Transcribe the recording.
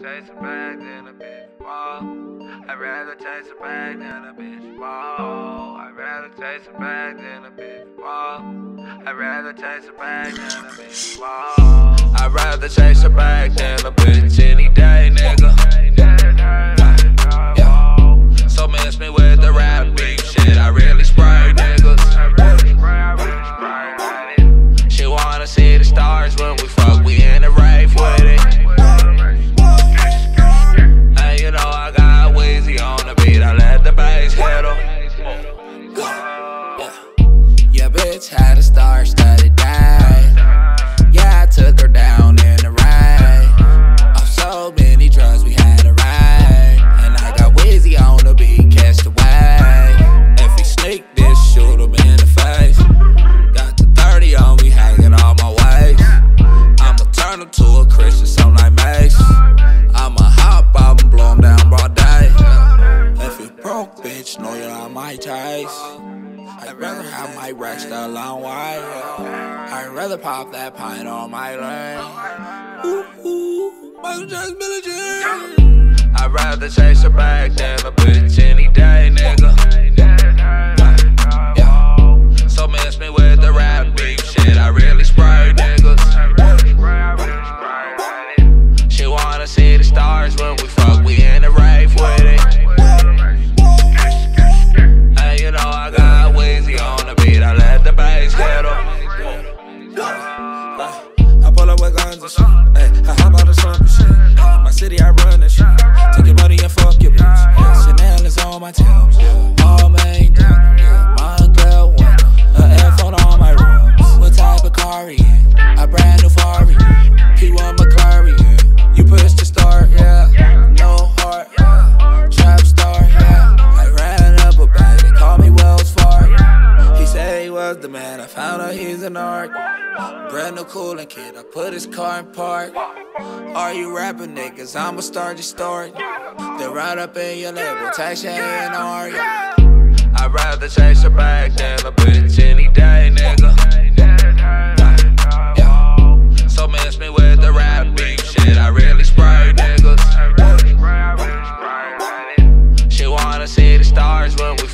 chase a bag than a bitch. Whoa. I'd rather chase a bag than a bitch. Whoa. I'd rather chase a bag than a bitch. Whoa. I'd rather chase a bag than a bitch. Whoa. I'd rather chase a bag than a bitch any day, nigga. I let the bass hit 'em. Yeah, bitch had a star studded rather have my racks the long way. I'd rather pop that pint on my lane. Ooh, ooh, Michael Jackson, Billie Jean. I'd rather chase a bag than a bitch any day, nigga. Yeah. So miss me with the rap beef shit. I really spray niggas. She wanna see the stars when we fuck. We with guns and shit. Ay, I hop out of and shit. My city, I run and shit. Benz and Arc. Brand new cooling kid, I put his car in park. Are you rapping niggas? I'ma start your story. Then right up in your label, tax your and I'd rather chase a bag than a bitch any day, nigga. Yeah. So miss me with the rap beef shit, I really spray niggas. She wanna see the stars when we